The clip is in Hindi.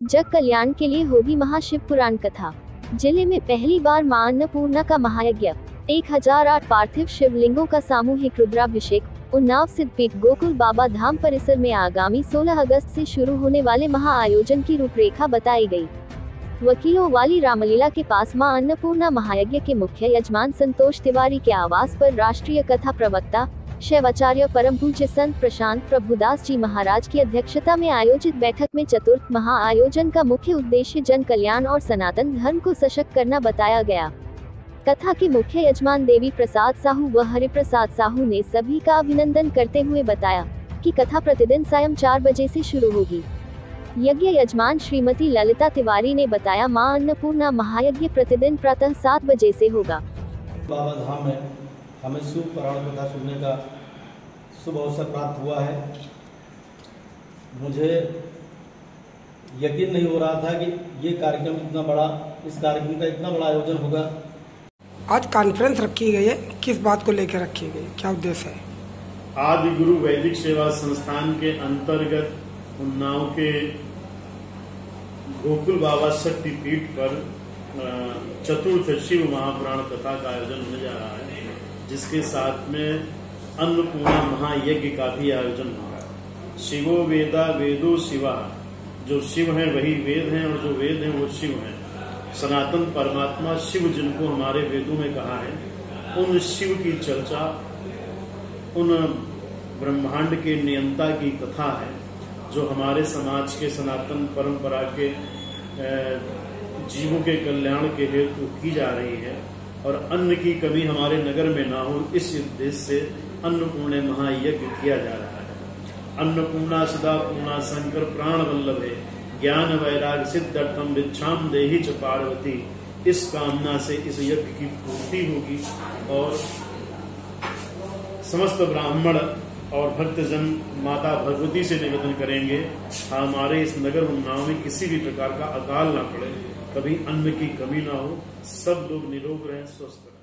जग कल्याण के लिए होगी महाशिव पुराण कथा। ज़िले में पहली बार माँ अन्नपूर्णा का महायज्ञ। एक हज़ार आठ पार्थिव शिवलिंगों का सामूहिक रुद्राभिषेक। उन्नाव सिद्धपीठ गोकुल बाबा धाम परिसर में आगामी 16 अगस्त से शुरू होने वाले महाआयोजन की रूपरेखा बताई गई। वकीलों वाली रामलीला के पास माँ अन्नपूर्णा महायज्ञ के मुख्य यजमान संतोष तिवारी के आवास पर राष्ट्रीय कथा प्रवक्ता शैवाचार्य परम पूज्य संत प्रशांत प्रभुदास जी महाराज की अध्यक्षता में आयोजित बैठक में चतुर्थ महाआयोजन का मुख्य उद्देश्य जन कल्याण और सनातन धर्म को सशक्त करना बताया गया। कथा के मुख्य यजमान देवी प्रसाद साहू व हरि प्रसाद साहू ने सभी का अभिनंदन करते हुए बताया कि कथा प्रतिदिन सायं चार बजे से शुरू होगी। यज्ञ यजमान श्रीमती ललिता तिवारी ने बताया, माँ अन्नपूर्णा महायज्ञ प्रतिदिन प्रातः सात बजे से होगा। बाबा धाम में हमें शुभ पुराण कथा सुनने का शुभ अवसर प्राप्त हुआ है। मुझे यकीन नहीं हो रहा था कि ये कार्यक्रम इतना बड़ा इस कार्यक्रम का इतना बड़ा आयोजन होगा। आज कॉन्फ्रेंस रखी गई है। किस बात को लेकर रखी गई? क्या उद्देश्य है? आदि गुरु वैदिक सेवा संस्थान के अंतर्गत उन्नाव के गोकुल बाबा शक्ति पीठ पर चतुर्थ शिव महापुराण कथा का आयोजन होने जा रहा है। जिसके साथ में अन्नपूर्णा महायज्ञ का भी आयोजन होगा शिवो वेदा वेदो शिवा, जो शिव है वही वेद हैं और जो वेद हैं वो शिव हैं। सनातन परमात्मा शिव जिनको हमारे वेदों में कहा है, उन शिव की चर्चा, उन ब्रह्मांड के नियंता की कथा है, जो हमारे समाज के सनातन परंपरा के जीवों के कल्याण के हेतु की जा रही है। और अन्न की कमी हमारे नगर में ना हो, इस उद्देश्य से अन्नपूर्ण महायज्ञ किया जा रहा है। अन्नपूर्णा सदा पूर्णा शंकर प्राण वल्लभ है ज्ञान वैराग सिद्धर्थम विच्छाम देही च पार्वती। इस कामना से इस यज्ञ की पूर्ति होगी और समस्त ब्राह्मण और भक्तजन माता भगवती से निवेदन करेंगे, हमारे इस नगर उन्नाव में किसी भी प्रकार का अकाल ना पड़े, कभी अन्न की कमी ना हो, सब लोग निरोग रहें, स्वस्थ रहें।